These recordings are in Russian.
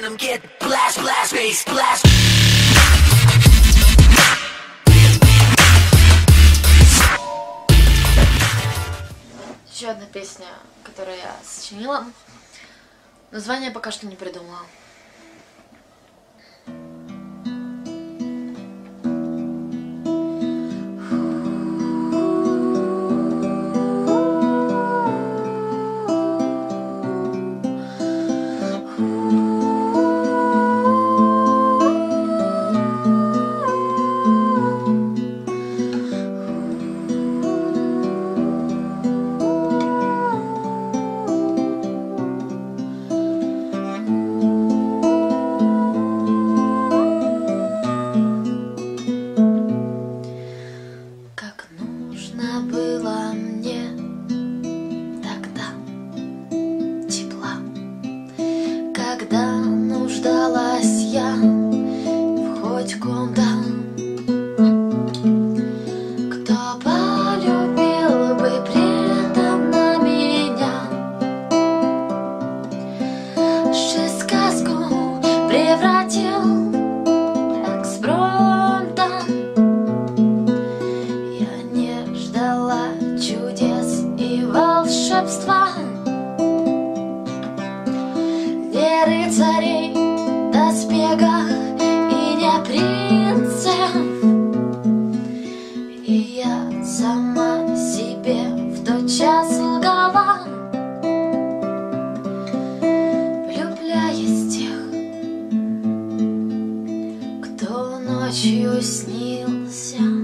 venom, get blast, blast, bass, blast. Еще одна песня, которую я сочинила. Название пока что не придумала. Волшебства Не рыцарей в и не принцев. И я сама себе в тот час лгала. Влюбляясь тех, кто ночью снился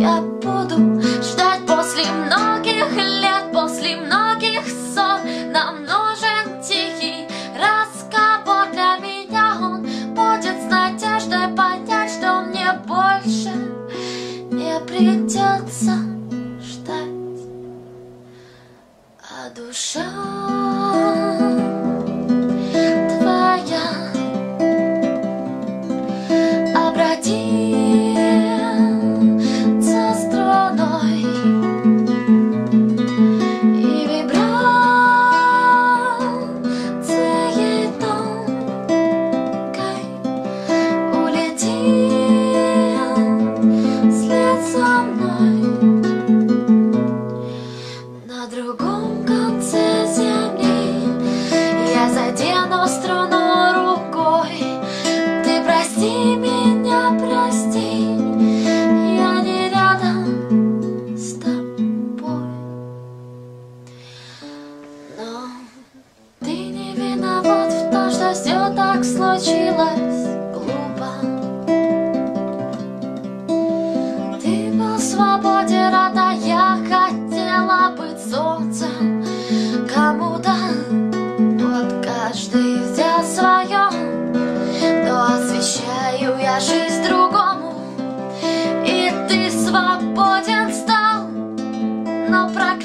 Я буду ждать после многих лет, после многих сон. Нам нужен тихий разговор для меня. Он будет с надеждой понять, что мне больше не придется ждать, а душа другом конце земли я задену струну рукой. Ты прости меня, прости, я не рядом с тобой. Но ты не виноват в том, что все так случилось глупо. Ты был свободен, Солнце Кому-то вот каждый взял свое Но освещаю я жизнь другому И ты свободен стал Но прокатил